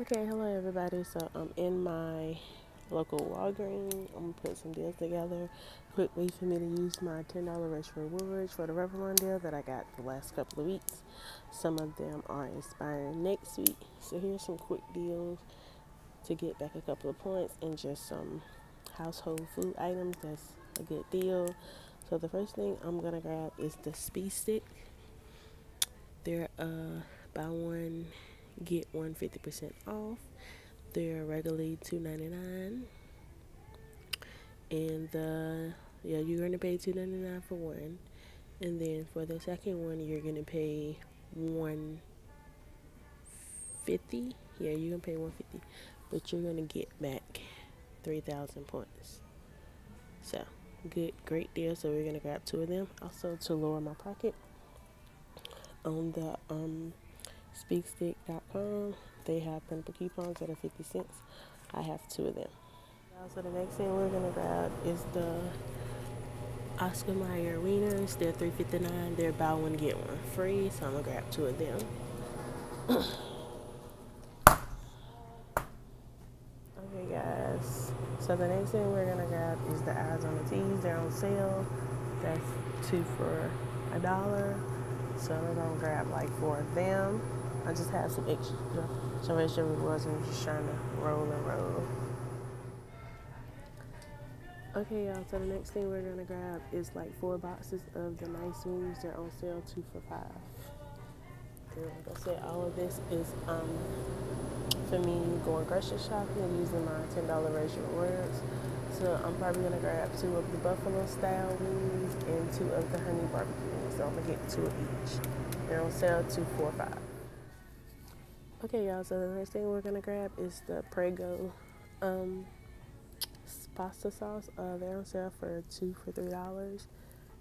Okay, hello everybody. So I'm in my local Walgreens. I'm gonna put some deals together. Quick way for me to use my $10 rush rewards for the Revlon deal that I got the last couple of weeks. Some of them are expiring next week. So here's some quick deals to get back a couple of points and just some household food items that's a good deal. So the first thing I'm gonna grab is the speed stick. They're uh buy one get one 50% off. They're regularly $2.99. And the yeah, you're gonna pay $2.99 for one. And then for the second one you're gonna pay 150 yeah you're gonna pay 150 but you're gonna get back 3000 points so good great deal so we're gonna grab two of them also to lower my pocket on the um speedstick.com. They have pimple coupons that are 50 cents. I have two of them. So the next thing we're gonna grab is the Oscar Mayer wieners. They're 3.59. They're buy one get one free. So I'm gonna grab two of them. okay, guys. So the next thing we're gonna grab is the Arizona teas. They're on sale. That's two for a dollar. So we're gonna grab like four of them. I just had some extra, rewards and just trying to roll and roll. Okay, y'all, so the next thing we're gonna grab is like four boxes of the nice wings. They're on sale two for five. And like I said, all of this is um, for me going grocery shopping and using my $10 raise rewards. So I'm probably gonna grab two of the buffalo style wings and two of the honey barbecue wings. So I'm gonna get two of each. They're on sale five. Okay, y'all, so the next thing we're gonna grab is the Prego um, pasta sauce. Uh, they're on sale for two for three dollars.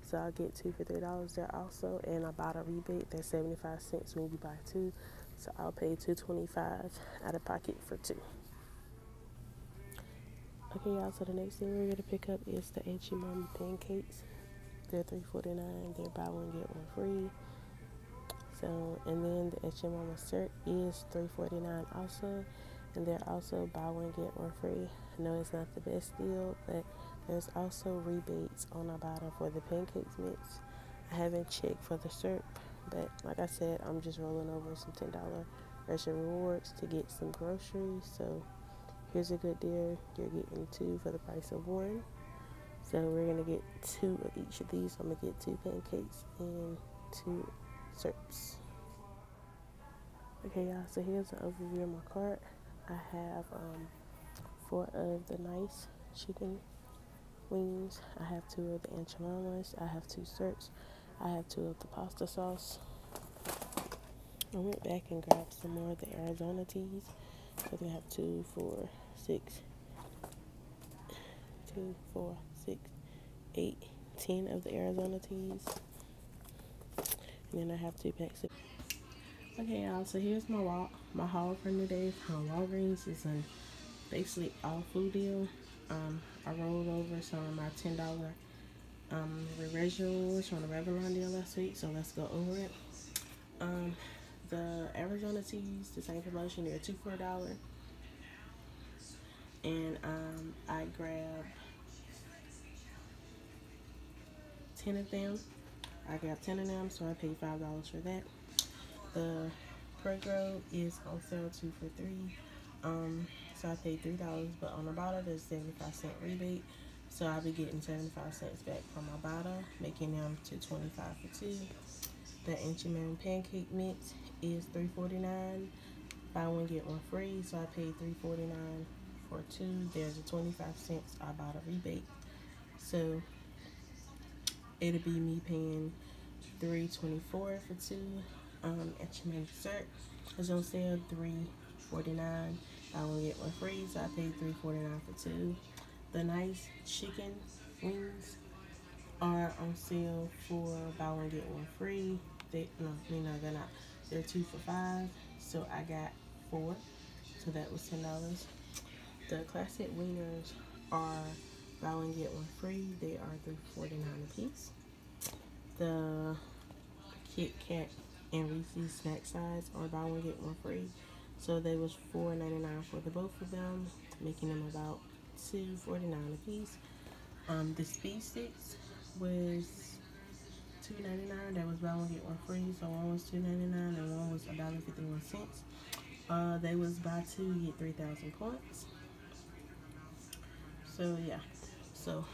So I'll get two for three dollars there also. And I bought a rebate that's 75 cents when you buy two. So I'll pay 225 out of pocket for two. Okay, y'all, so the next thing we're gonna pick up is the Aunt Jemima pancakes. They're 3.49. They're buy one get one free. So, and then the Jemima Cert is $3.49 also. And they're also buy one, get one free. I know it's not the best deal, but there's also rebates on the bottom for the pancakes mix. I haven't checked for the syrup, but like I said, I'm just rolling over some $10 extra rewards to get some groceries. So here's a good deal. You're getting two for the price of one. So we're gonna get two of each of these. I'm gonna get two pancakes and two syrups. Okay, y'all, so here's an overview of my cart. I have um, four of the nice chicken wings. I have two of the enchiladas. I have two syrups. I have two of the pasta sauce. I went back and grabbed some more of the Arizona teas. So they have two, four, six, two, four, six, eight, ten of the Arizona teas. Then I have two packs of. Okay, y'all. So here's my walk, my haul for today from Walgreens. is a basically all food deal. Um, I rolled over some of my ten dollar um rewards from the Revlon deal last week. So let's go over it. Um, the Arizona teas, the same promotion. They're two for a dollar. And um, I grabbed ten of them I got 10 of them, so I paid $5 for that. The Prego is on sale 2 for 3 um, so I paid $3, but on the bottle there's 75 cent rebate. So I'll be getting 75 cents back from my bottle, making them to 25 for 2 The Aunt Jemima Pancake Mix is $3.49. Buy one, get one free. So I paid $3.49 for two. There's a 25 cents I bought a rebate. So it'll be me paying 324 for two um at your dessert. Is on sale 349 I will get one free so I paid 349 for two. The nice chicken wings are on sale for buy one get one free. They no you know they're not. They're two for five so I got four. So that was ten dollars. The classic wieners are buy one get one free. They are three forty nine a piece. The Kit Kat and Reese's snack size are buy one get one free. So they was $4.99 for the both of them, making them about $2.49 a piece. Um, the speed sticks was $2.99. That was buy one get one free. So one was $2.99 and one was $1.51. Uh, they was buy two get 3,000 points. So yeah, so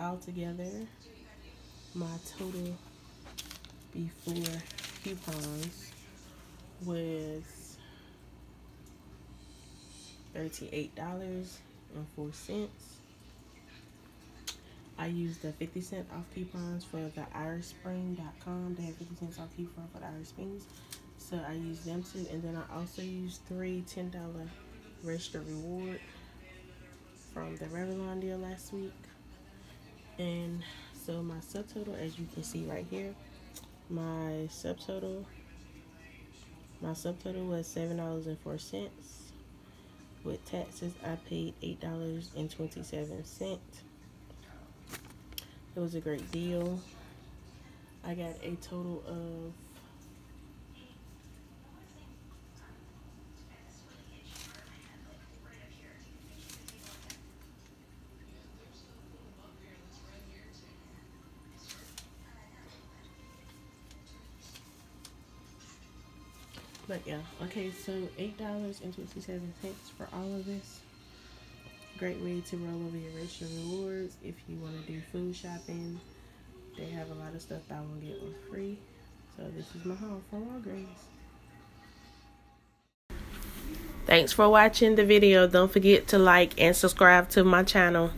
altogether, my total before coupons was $38.04. I used the 50 cent off coupons for the irishspring.com. They had 50 cents off coupon for the Irish Springs. So I used them too. And then I also used three $10 register reward from the Revlon deal last week. And so my subtotal, as you can see right here, my subtotal, my subtotal was $7.04. With taxes, I paid $8.27. It was a great deal. I got a total of But yeah, okay, so $8.27 for all of this. Great way to roll over your racial rewards if you want to do food shopping. They have a lot of stuff I will get for free. So this is my haul from Walgreens. Thanks for watching the video. Don't forget to like and subscribe to my channel.